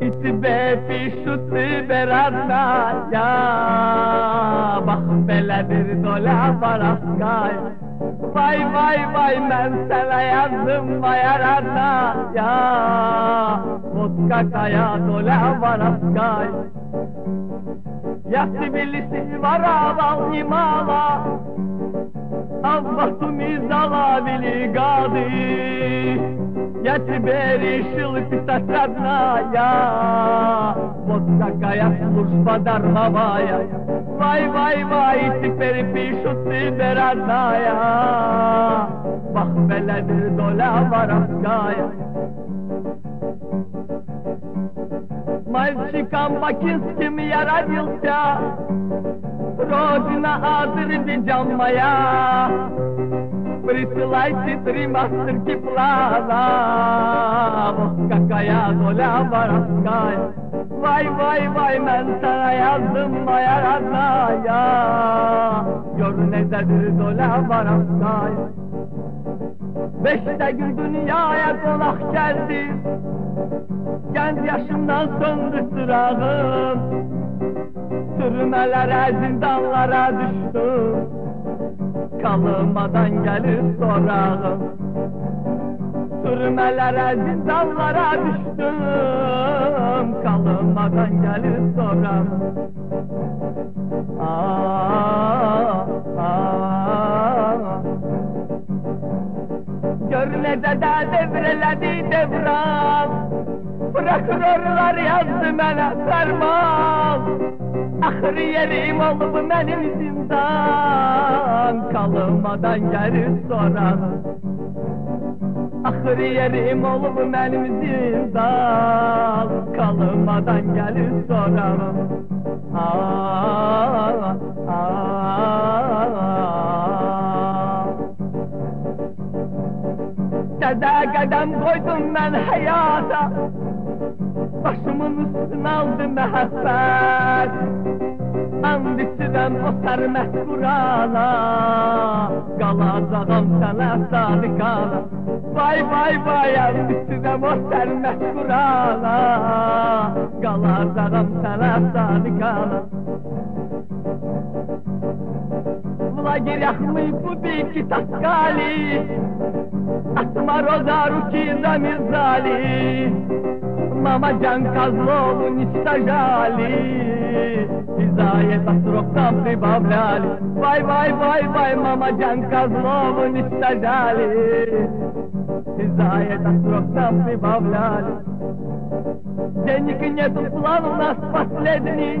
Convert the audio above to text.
Gitme pişut beratna ya Bahbelenir dola baraskay Vay vay vay ben sana yandım vay arana ya Vodka kaya dola baraskay Yakti bilisi varava imava Avvatu mizala vili gadi. Я тебе решил писать родная. Вот какая служба дармовая. Вай, вай, вай, теперь пишут тебе родная. Бахбелеdir доля воровская. Мальчиком бакинским я родился, Родина Азербайджан моя. Присылайте три мастерки плана, Ох, какая доля воровская. Vay vay vay ben sana yazdım maya radnaya Gör nededir dola varavskaya Beşte gün dünyaya konak geldi Genç yaşımdan söndü sırağım Sürmelere zindanlara düştüm Kalmadan gelir sorağım Sürmelere zindanlara düştüm Kalmadan gelir sorağım Aa, aa. Gör ne de devreledi devran Prokurorlar yazdı mənə fərman Axır yerim olub mənim zindan Kalmadan gəlir soran Axır yerim olub mənim zindan Kalmadan gəlir soran Aa, aa, Dədə qədəm qoydum mən həyata Başımın üstüne aldı And سرمه کورالا قلان زدم سنه سالی کالا Vay vay vay el üstüne muhter mehkurala Galardanım selam salikala. Vla giryahmı bu diki takkali Atma rozaru ki zamir zali Мамаджан Козлову уничтожали И за это срок нам прибавляли. Вай, вай, вай, вай, Мамаджан Козлову уничтожали И за это срок нам прибавляли. Денег нету, план у нас последний